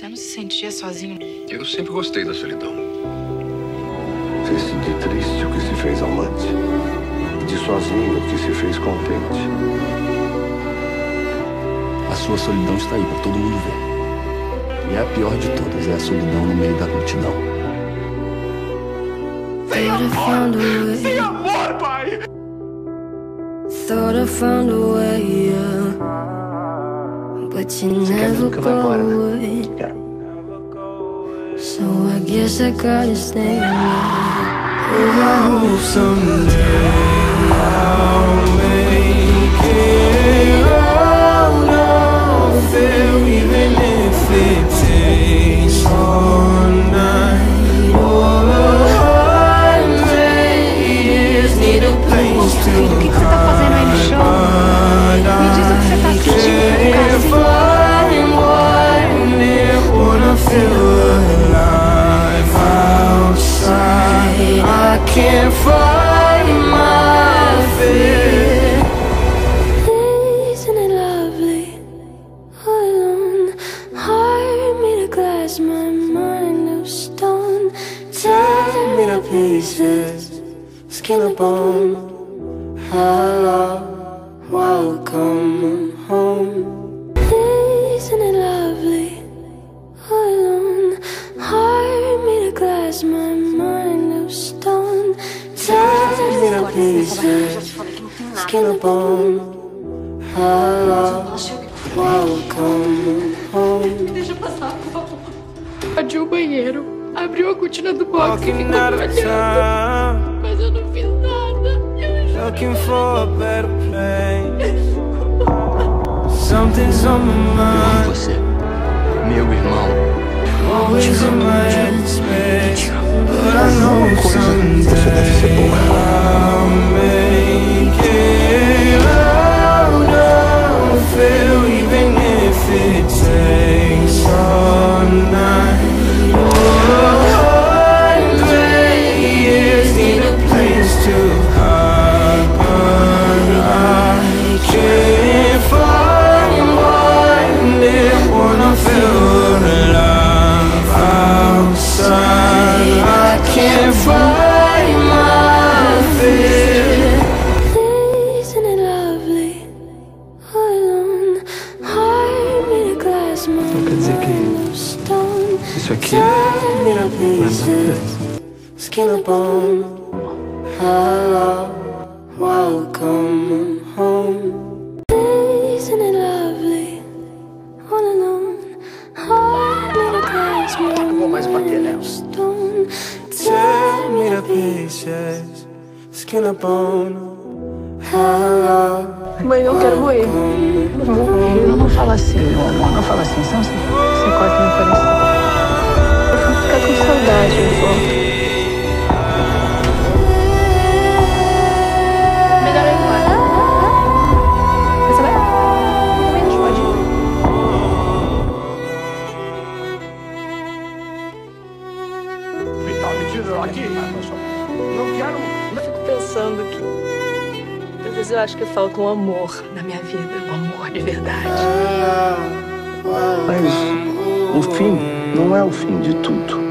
Você não se sentia sozinho? Eu sempre gostei da solidão. Fez-se de triste o que se fez amante, de sozinho o que se fez contente. A sua solidão está aí para todo mundo ver. E a pior de todas é a solidão no meio da multidão. Thought I found a way. amor, pai! Thought I found a way, yeah. But you never go away. So I guess I gotta stay. Oh, I hope someday I'll to pieces, skin and bone. Hello, welcome home. Isn't it lovely? All alone, heart made of glass, my mind of stone. Tear me to pieces, skin and bone. Hello, welcome home. invadiu o banheiro, abriu a cortina do box e ficou olhando. Mas eu não fiz nada. Eu juro. Looking for a better place. Something's on my Eu amo mind, você, meu irmão. always in my. Isso aqui. Hello, welcome home. Isn't it lovely? All alone, heart made of glass, my stone. Tear me to pieces, skin and bone. Hello, Mãe, não quero morrer. Não, não fala assim, meu amor. Não fala assim, senão você, você corta meu me tira aqui. Não quero. Eu fico pensando que. Às vezes eu acho que falta um amor na minha vida. Um amor de verdade. Mas o fim não é o fim de tudo.